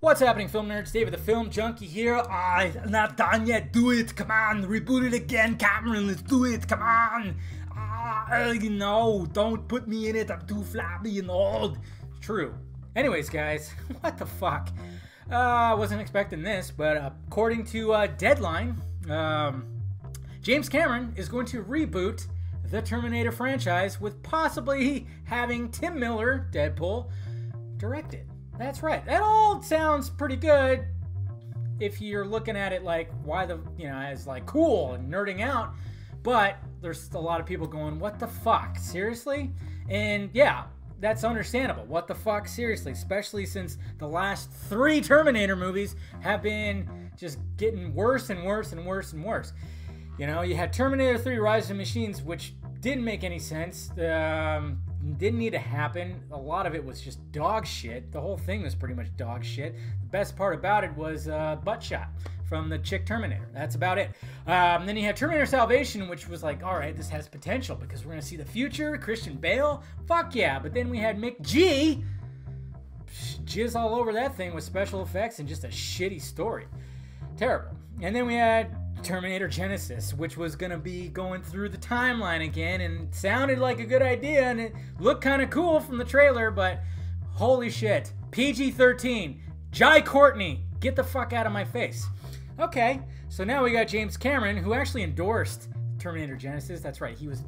What's happening, film nerds? David the Film Junkee here. I'm not done yet. Do it. Come on. Reboot it again, Cameron. Let's do it. Come on. Ah, no, don't put me in it. I'm too flabby and old. True. Anyways, guys, what the fuck? Uh, I wasn't expecting this, but according to uh, Deadline, um, James Cameron is going to reboot the Terminator franchise with possibly having Tim Miller, Deadpool, direct it. That's right. That all sounds pretty good if you're looking at it like why the you know as like cool and nerding out. But there's a lot of people going, "What the fuck? Seriously?" And yeah, that's understandable. What the fuck? Seriously, especially since the last three Terminator movies have been just getting worse and worse and worse and worse. You know, you had Terminator 3 Rise of Machines, which didn't make any sense. Um, didn't need to happen. A lot of it was just dog shit. The whole thing was pretty much dog shit. The best part about it was uh, butt shot from the chick Terminator. That's about it. Um, then you had Terminator Salvation, which was like, all right, this has potential because we're gonna see the future. Christian Bale, fuck yeah. But then we had McG, jizz all over that thing with special effects and just a shitty story. Terrible. And then we had Terminator Genisys, which was going to be going through the timeline again and sounded like a good idea and it looked kind of cool from the trailer, but holy shit. PG 13. Jai Courtney, get the fuck out of my face. Okay, so now we got James Cameron, who actually endorsed Terminator Genisys. That's right, he was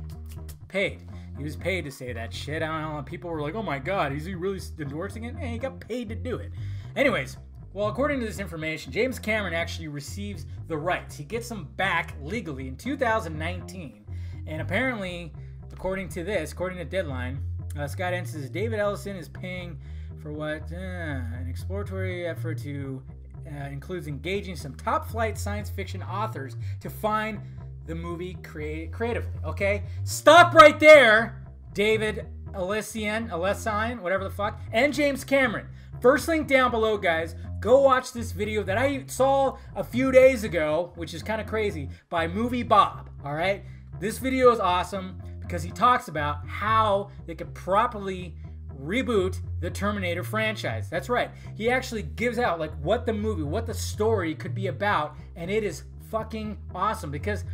paid. He was paid to say that shit. I don't know. People were like, oh my god, is he really endorsing it? And he got paid to do it. Anyways, well, according to this information, James Cameron actually receives the rights. He gets them back legally in 2019. And apparently, according to this, according to Deadline, uh, Skydance's David Ellison is paying for what? Uh, an exploratory effort to uh, includes engaging some top flight science fiction authors to find the movie create creatively. Okay? Stop right there, David Ellison, Ellison, whatever the fuck, and James Cameron. First link down below, guys. Go watch this video that I saw a few days ago, which is kind of crazy, by Movie Bob. All right? This video is awesome because he talks about how they could properly reboot the Terminator franchise. That's right. He actually gives out like what the movie, what the story could be about, and it is fucking awesome because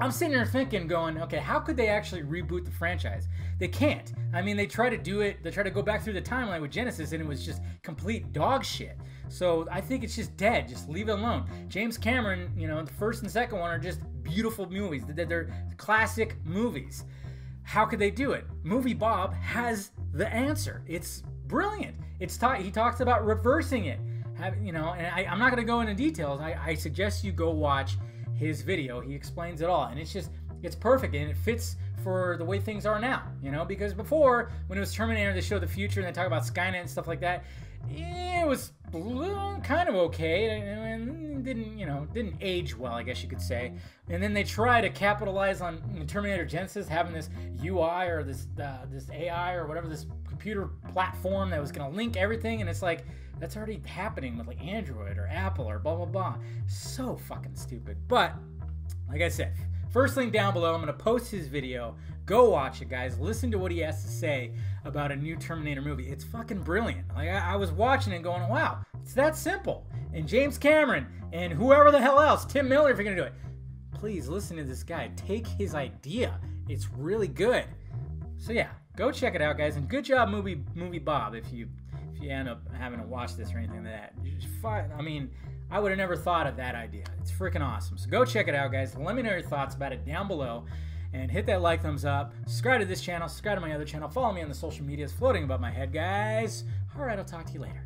I'm sitting there thinking, going, okay, how could they actually reboot the franchise? They can't. I mean, they try to do it, they try to go back through the timeline with Genisys, and it was just complete dog shit. So I think it's just dead. Just leave it alone. James Cameron, you know, the first and second one are just beautiful movies. They're classic movies. How could they do it? Movie Bob has the answer. It's brilliant. It's ta- he talks about reversing it. Have, you know, and I, am not going to go into details. I, I suggest you go watch his video. He explains it all, and it's just it's perfect and it fits for the way things are now. You know, because before when it was Terminator, they show the future and they talk about Skynet and stuff like that. It was kind of okay and didn't you know didn't age well i guess you could say and then they try to capitalize on terminator genisys having this ui or this uh, this ai or whatever this computer platform that was going to link everything and it's like that's already happening with like android or apple or blah blah blah so fucking stupid but like i said first link down below i'm going to post his video Go watch it, guys. Listen to what he has to say about a new Terminator movie. It's fucking brilliant. Like I, I was watching it, going, "Wow, it's that simple." And James Cameron and whoever the hell else, Tim Miller, if you're gonna do it, please listen to this guy. Take his idea. It's really good. So yeah, go check it out, guys. And good job, movie movie Bob. If you if you end up having to watch this or anything like that, I mean. I would have never thought of that idea. It's freaking awesome. So go check it out, guys. Let me know your thoughts about it down below and hit that like thumbs up. Subscribe to this channel, subscribe to my other channel, follow me on the social medias floating above my head, guys. All right, I'll talk to you later.